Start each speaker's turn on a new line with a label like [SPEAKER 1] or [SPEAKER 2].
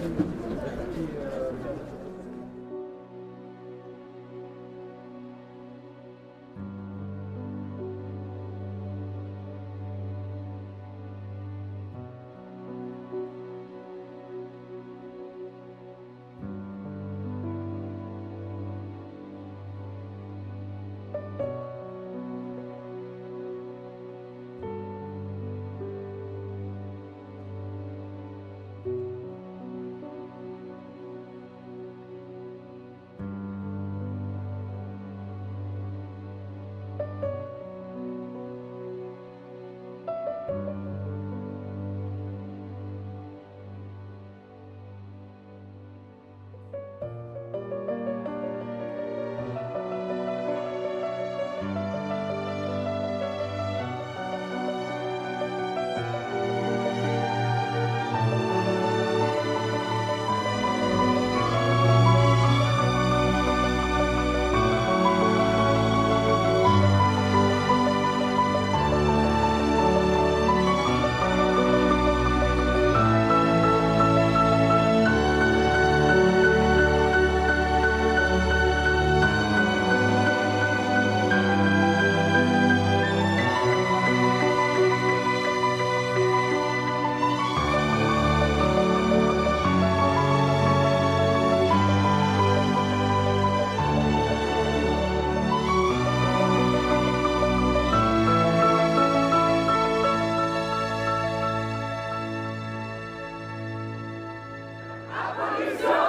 [SPEAKER 1] Thank you. Abolição!